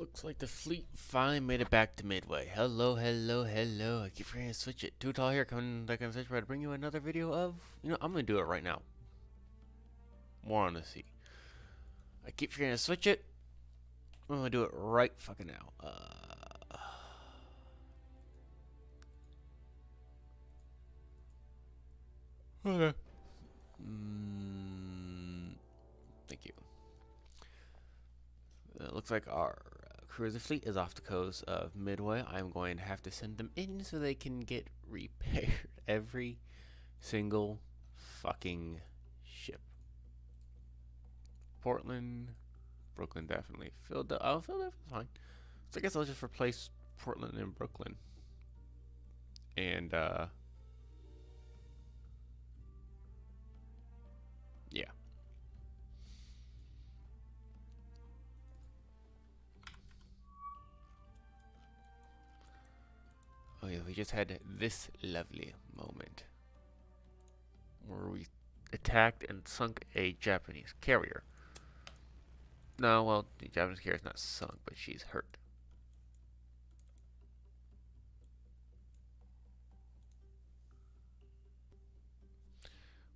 Looks like the fleet finally made it back to Midway. Hello, hello, hello. I keep forgetting to switch it. Tootall here, coming back on switch to bring you another video of. You know, I'm gonna do it right now. War on the Sea. I keep forgetting to switch it. I'm gonna do it right fucking now. Uh, okay. Mm, thank you. It looks like our cruiser fleet is off the coast of Midway. I'm going to have to send them in so they can get repaired. Every single fucking ship. Portland, Brooklyn definitely. Philadelphia, oh, Philadelphia's fine. So I guess I'll just replace Portland and Brooklyn. And, uh, we just had this lovely moment where we attacked and sunk a Japanese carrier. No, well, the Japanese carrier is not sunk, but she's hurt.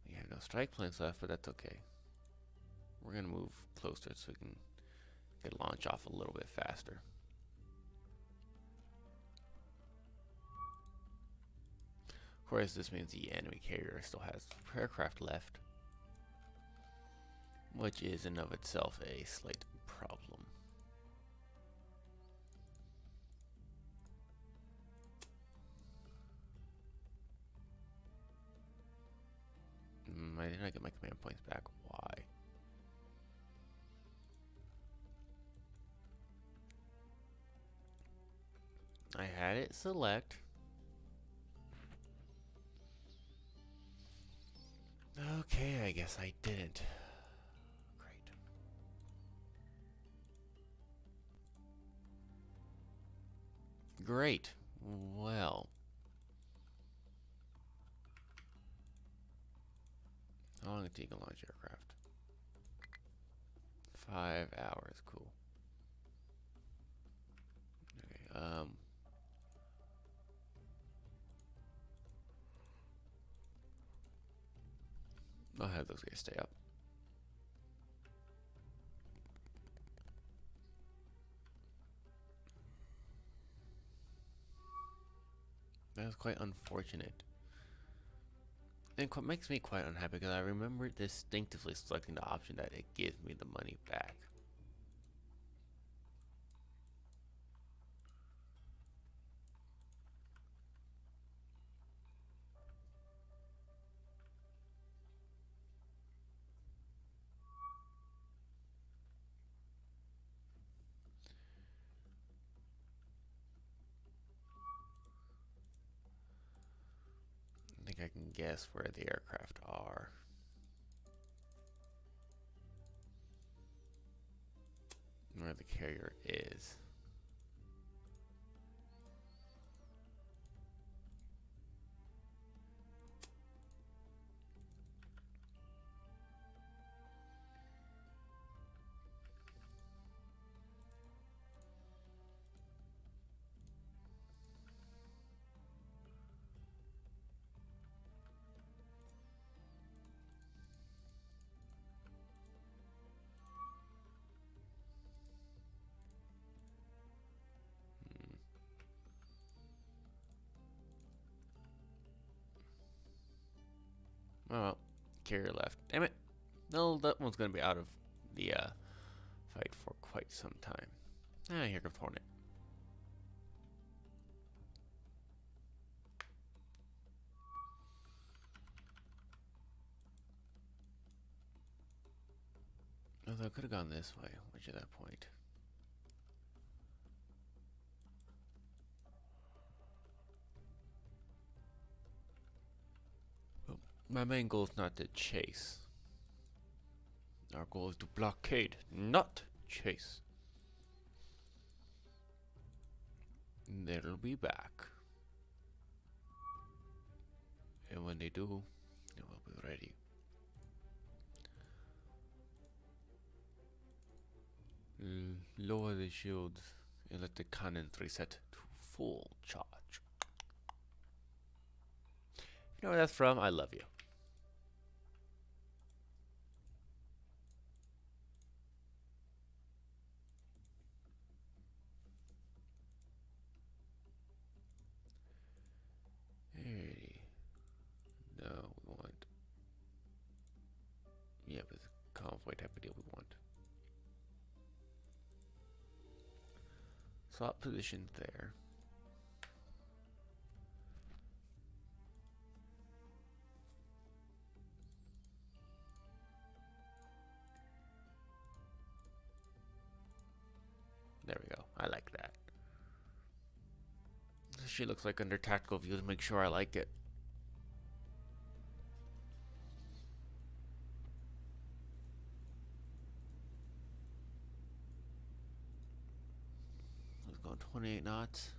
We have no strike planes left, but that's okay. We're gonna move closer so we can get launch off a little bit faster. Of course, this means the enemy carrier still has aircraft left, which is in of itself a slight problem. Mm, I did not get my command points back. Why? I had it select. Okay, I guess I didn't. Great. Great. Well. How long did you launch aircraft? Five hours. Cool. Okay. Um. I'll have those guys stay up. That was quite unfortunate. And what makes me quite unhappy because I remember distinctively selecting the option that it gives me the money back. Guess where the aircraft are. Where the carrier is. Oh, well, carrier left. Damn it. No, that one's going to be out of the uh, fight for quite some time. Ah, here comes Hornet. Although I could have gone this way, which at that point. My main goal is not to chase. Our goal is to blockade, not chase. They'll be back. And when they do, they will be ready. L- lower the shield and let the cannons reset to full charge. You know where that's from? I love you. Alrighty. No, we want. Yeah, a convoy type of deal we want. Swap position there. There we go. I like that. She looks like under tactical view to make sure I like it. 28 knots.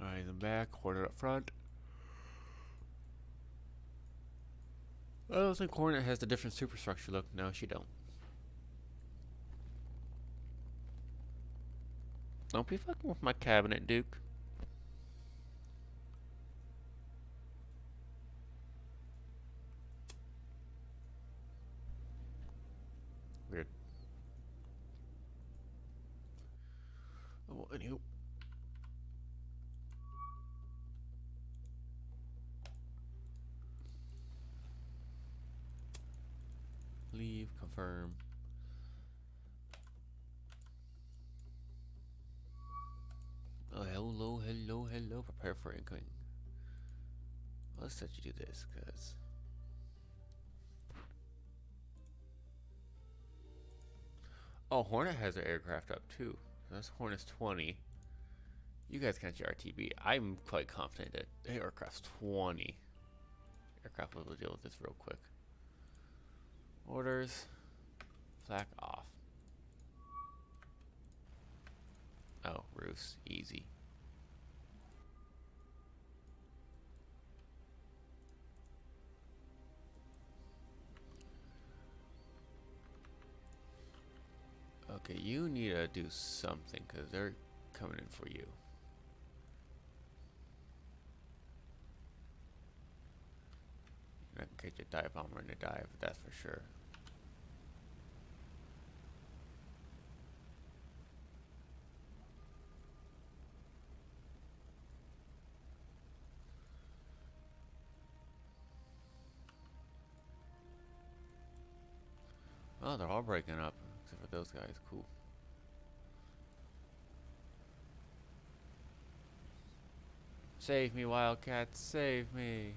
Alright, them back, quarter up front. I don't think Hornet has the different superstructure look. No, she don't. Don't be fucking with my cabinet, Duke. Leave, confirm. Oh, hello, hello, hello. Prepare for incoming. Let's let you do this, because... Oh, Hornet has their aircraft up, too. That's Hornet's 20. You guys can't your RTB. I'm quite confident that aircraft's 20. Aircraft will deal with this real quick. Orders. Flak off. Oh, roofs. Easy. Okay, you need to do something because they're coming in for you. You're not gonna catch a dive bomber in a dive, that's for sure. Oh, they're all breaking up, except for those guys. Cool. Save me, Wildcats, save me.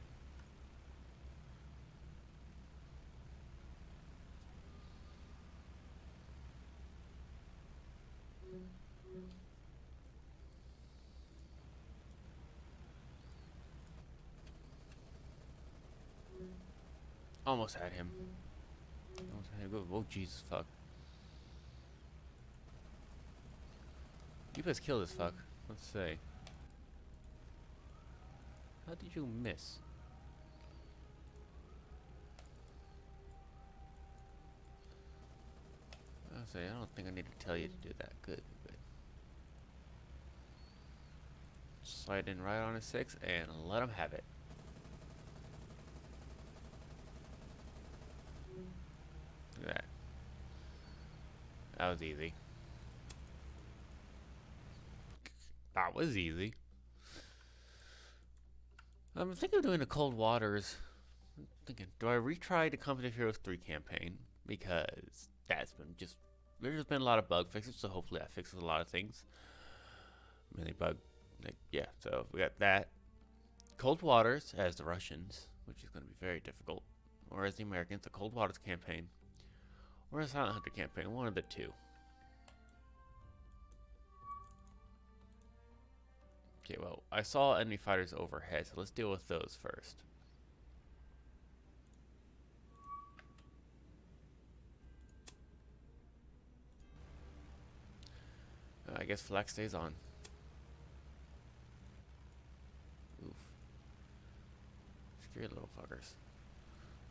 Almost had him. Him. Go- Oh, Jesus, fuck. You best kill this fuck. Let's say. How did you miss? I'll say, I don't think I need to tell you to do that. Good, good. Slide in right on a six and let him have it. Look at that. That was easy. That was easy. I'm thinking of doing the Cold Waters. I'm thinking, do I retry the Company of Heroes 3 campaign? Because that's been just. There's been a lot of bug fixes, so hopefully that fixes a lot of things. Mainly bug. Like, yeah, so we got that. Cold Waters as the Russians, which is going to be very difficult. Or as the Americans, the Cold Waters campaign. A Silent Hunter campaign, one of the two. Okay, well, I saw enemy fighters overhead, so let's deal with those first. Uh, I guess flak stays on. Oof. Scary little fuckers.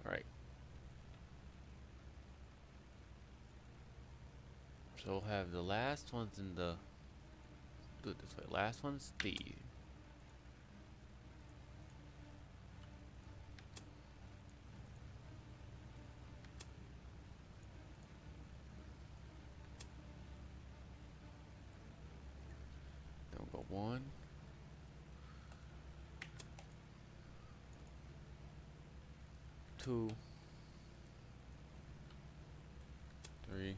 Alright. So we'll have the last ones in the. Do it this way. Last one's the. We'll go one. Two. Three.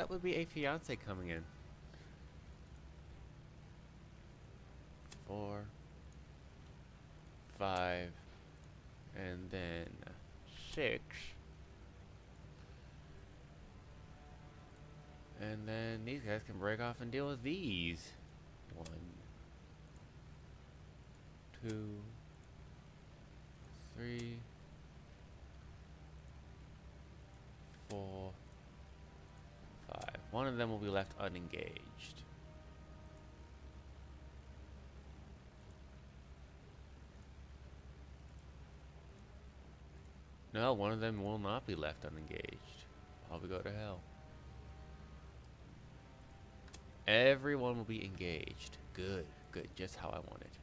That would be a fiance coming in. Four, five, and then six. And then these guys can break off and deal with these. One, two, three, four, five. One of them will be left unengaged. No, one of them will not be left unengaged. Probably go to hell. Everyone will be engaged. Good, good, just how I want it.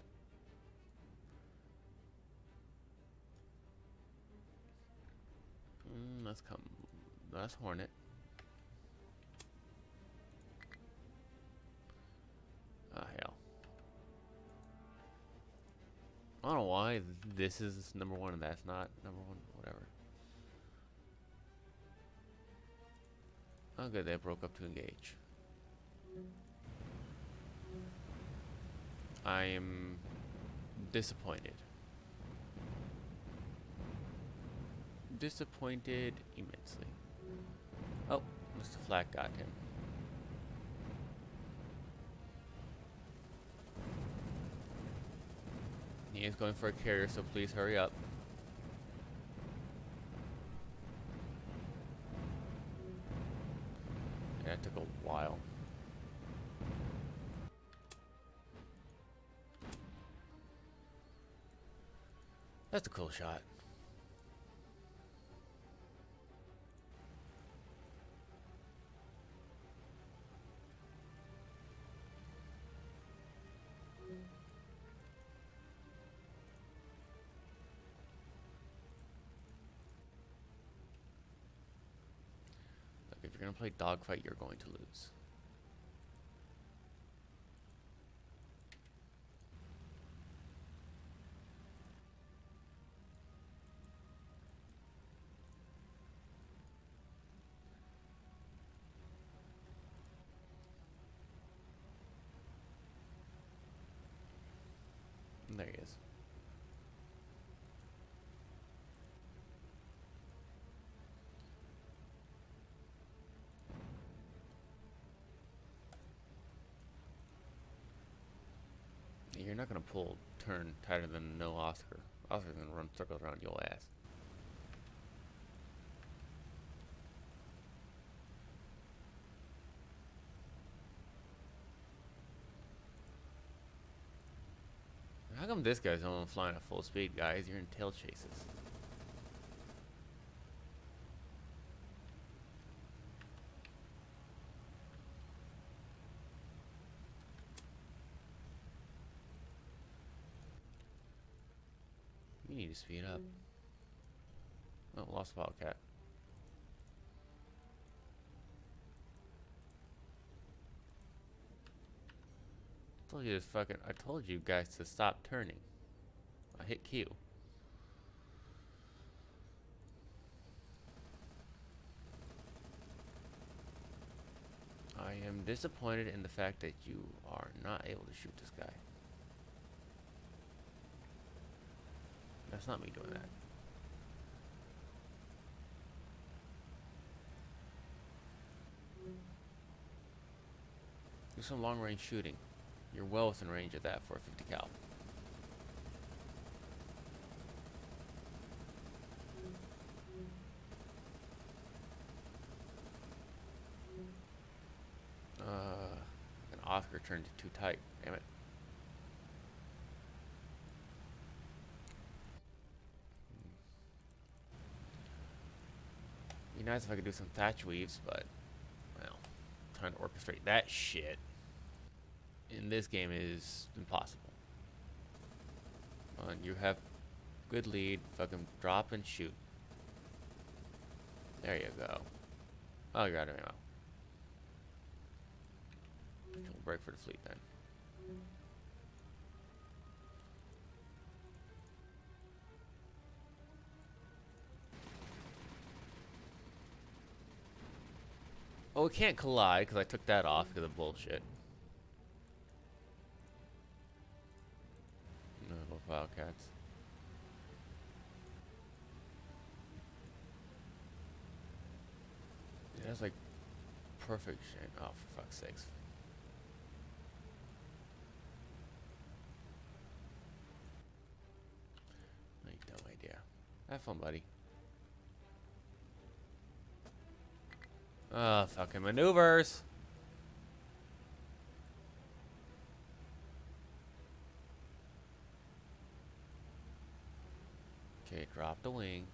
Mm, let's come. That's Hornet. I don't know why this is number one and that's not number one, whatever. Good, they broke up to engage. I am disappointed. Disappointed immensely. Oh, Mr. Flack got him. He is going for a carrier, so please hurry up. Yeah, it took a while. That's a cool shot. If you're gonna play dogfight, you're going to lose. And there he is. You're not gonna pull turn tighter than no Oscar. Oscar's gonna run circles around your ass. How come this guy's only flying at full speed, guys? You're in tail chases. Speed up. Oh, lost Wildcat. told you to fucking. I told you guys to stop turning. I hit Q. I am disappointed in the fact that you are not able to shoot this guy. That's not me doing that. Do some long range shooting. You're well within range of that for a 50 cal. Uh, an Oscar turned too tight. Damn it. Nice if I could do some Thach weaves, but, well, trying to orchestrate that shit in this game is impossible. Come on, you have good lead. Fucking drop and shoot. There you go. Oh, you're out of ammo. We'll break for the fleet then. Oh, we can't collide because I took that off because of bullshit. No, Wildcats. Yeah, that's like perfect shape. Oh, for fuck's sakes. Dumb idea. Have fun, buddy. Oh, fucking maneuvers. Okay, drop the wing.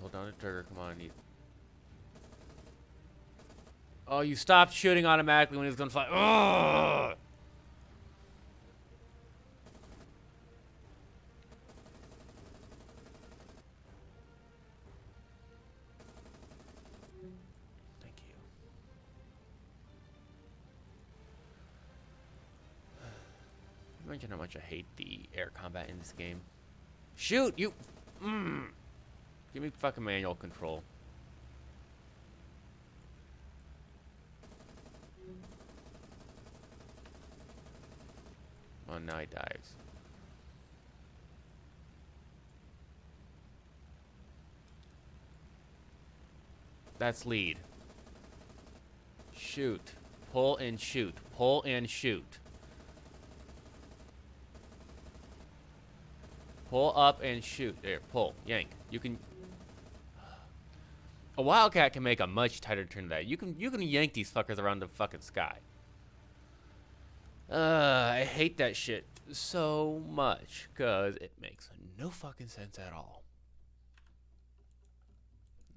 Hold down the trigger. Come on, need. Oh, you stopped shooting automatically when he was gonna fly. Ugh! Thank you. Imagine how much I hate the air combat in this game. Shoot, you. Mm. Give me fucking manual control. Oh, now he dives. That's lead. Shoot. Pull and shoot. Pull and shoot. Pull up and shoot. There, pull. Yank. You can... A Wildcat can make a much tighter turn than that. You can you can yank these fuckers around the fucking sky. Uh, I hate that shit so much because it makes no fucking sense at all.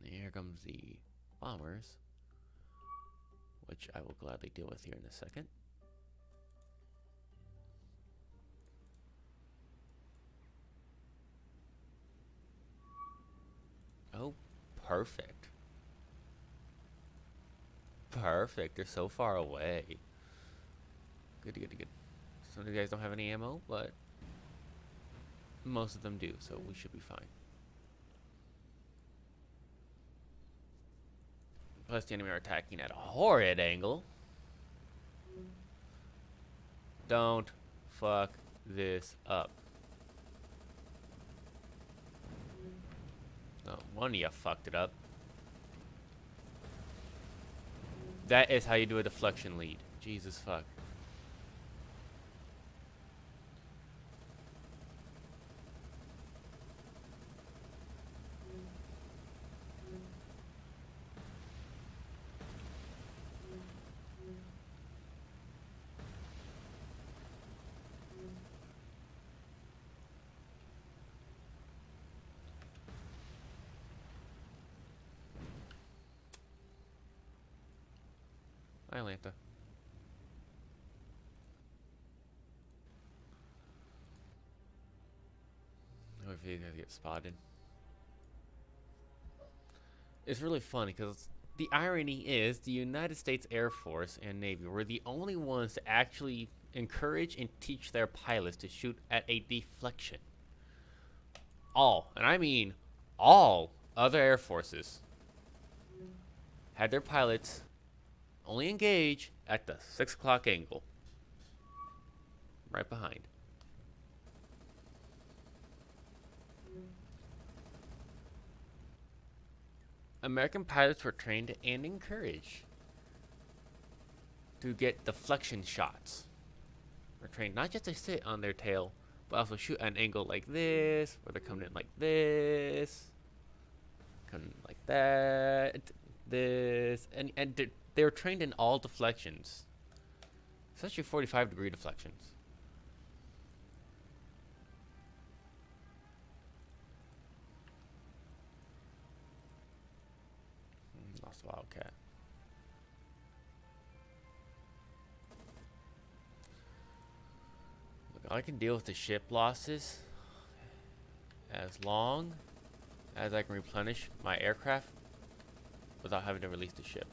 Here comes the bombers, which I will gladly deal with here in a second. Oh, perfect. Perfect. They're so far away. Good, good, good. Some of you guys don't have any ammo, but most of them do, so we should be fine. Plus, the enemy are attacking at a horrid angle. Don't fuck this up. No, one of you fucked it up. That is how you do a deflection lead. Jesus fuck. If you guys get spotted. It's really funny because the irony is the United States Air Force and Navy were the only ones to actually encourage and teach their pilots to shoot at a deflection. All, and I mean all other air forces had their pilots only engage at the 6 o'clock angle. Right behind. American pilots were trained and encouraged to get deflection shots. Were trained not just to sit on their tail, but also shoot at an angle like this, or they're coming in like this, coming like that, this, and and they were trained in all deflections, especially 45 degree deflections. Hmm, Lost Wildcat. Look, I can deal with the ship losses as long as I can replenish my aircraft without having to release the ship.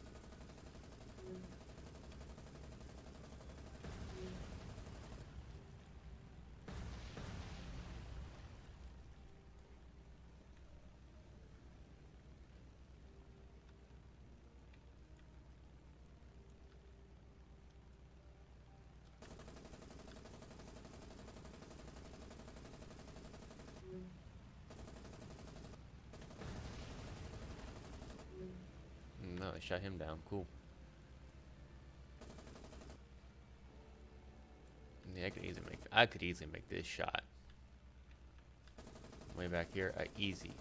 Mm, No, I shut him down. Cool. Yeah, I could easily make. I could easily make this shot. Way back here, uh, easy.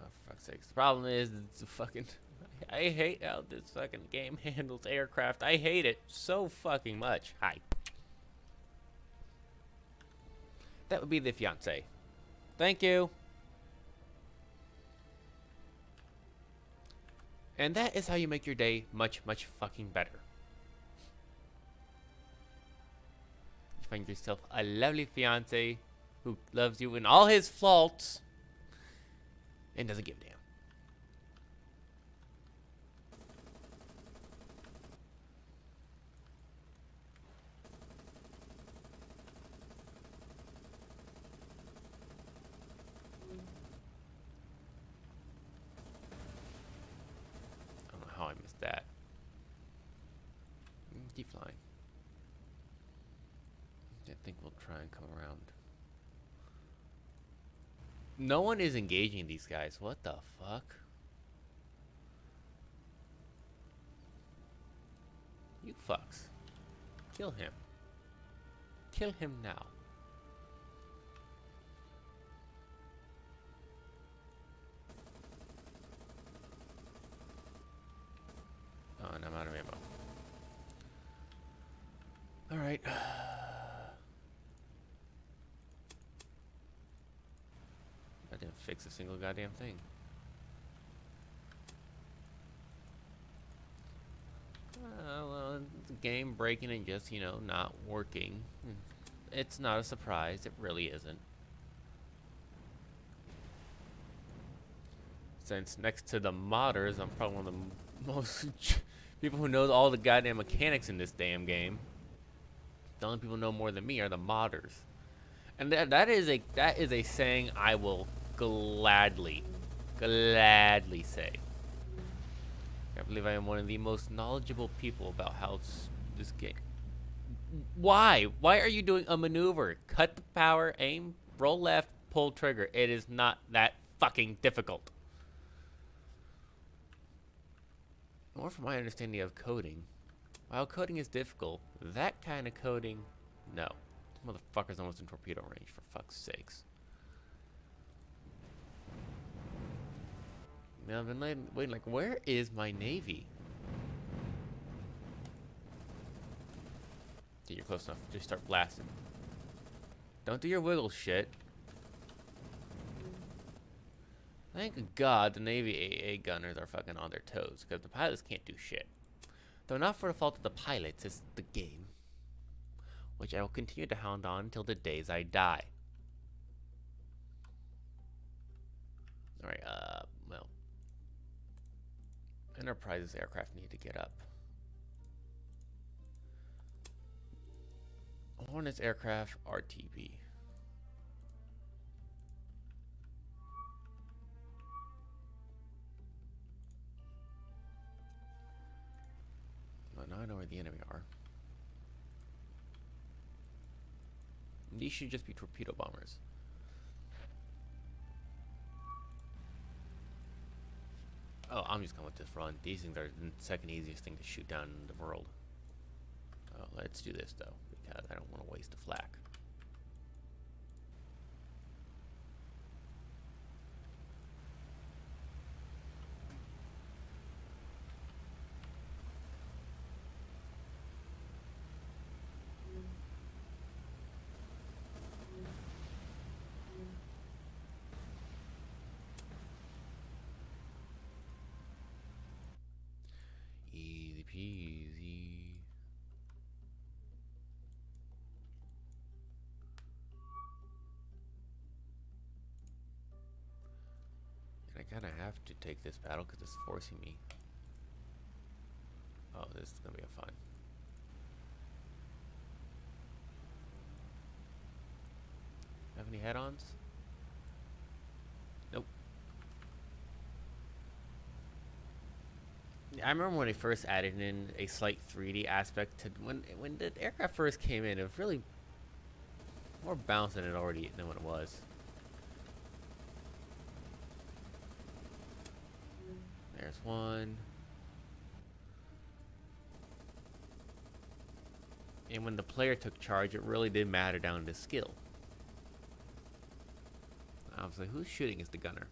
Oh, fuck's sakes. The problem is, it's a fucking. I hate how this fucking game handles aircraft. I hate it so fucking much. Hi. That would be the fiance. Thank you. And that is how you make your day much, much fucking better. You find yourself a lovely fiance who loves you in all his faults and doesn't give a damn. I don't know how I missed that. Mm, Keep flying. I think we'll try and come around. No one is engaging these guys. What the fuck? You fucks. Kill him. Kill him now. Fix a single goddamn thing. Uh, well, a game breaking and just, you know, not working. It's not a surprise. It really isn't. Since next to the modders, I'm probably one of the most people who know all the goddamn mechanics in this damn game. The only people know more than me are the modders. And that, that is a that is a saying I will gladly, gladly say. I believe I am one of the most knowledgeable people about how this game. Why? Why are you doing a maneuver? Cut the power, aim, roll left, pull trigger. It is not that fucking difficult. More from my understanding of coding. While coding is difficult, that kind of coding, no. This motherfucker's almost in torpedo range, for fuck's sakes. Man, I've been waiting, waiting, like, where is my navy? Dude, you're close enough. Just start blasting. Don't do your wiggle shit. Thank God the Navy AA gunners are fucking on their toes, because the pilots can't do shit. Though not for the fault of the pilots, it's the game. Which I will continue to hound on until the days I die. Alright, uh, well. Enterprise's aircraft need to get up. Hornets aircraft RTB. Well, now I know where the enemy are. These should just be torpedo bombers. Oh, I'm just going with this run. These things are the second easiest thing to shoot down in the world. Oh, let's do this though, because I don't want to waste the flak. Easy peasy. And I kind of have to take this battle because it's forcing me. Oh, this is going to be a fun. Have any head-ons? Nope. I remember when they first added in a slight 3D aspect to when when the aircraft first came in. It was really more balanced than it already than what it was. One. And when the player took charge, it really did matter down to skill. Obviously, who's shooting is the gunner?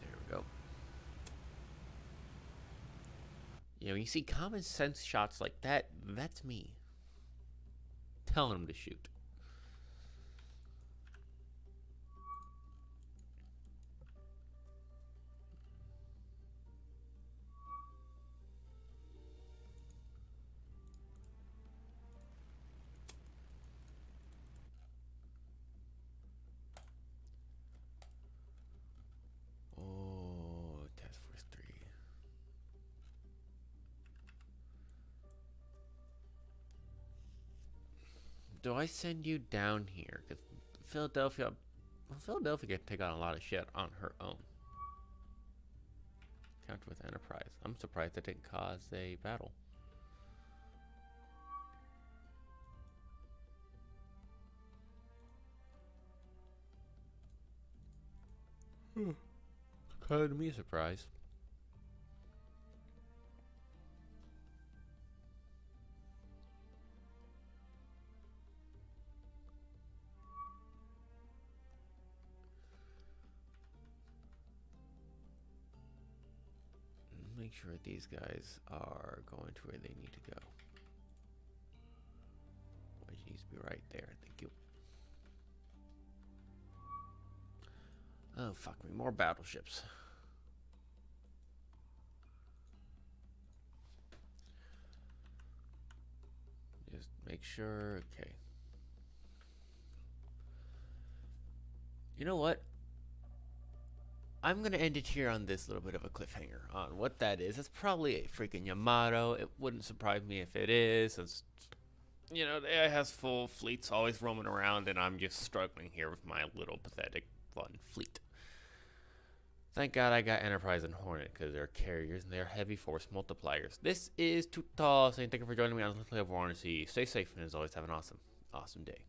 There we go. You see common sense shots like that, that's me. Telling him to shoot. Do I send you down here? Because Philadelphia, well, Philadelphia can take on a lot of shit on her own. Counter with Enterprise. I'm surprised that didn't cause a battle. Hmm. Kind of me a Make sure these guys are going to where they need to go. Needs to be right there. Thank you. Oh, fuck me. More battleships. Just make sure. Okay. You know what? I'm gonna end it here on this little bit of a cliffhanger on what that is. It's probably a freaking Yamato. It wouldn't surprise me if it is. It's, you know, it has full fleets always roaming around, and I'm just struggling here with my little pathetic fun fleet. Thank God I got Enterprise and Hornet because they're carriers and they're heavy force multipliers. This is Tootall saying thank you for joining me on Let's Play Over Sea. Stay safe and as always have an awesome, awesome day.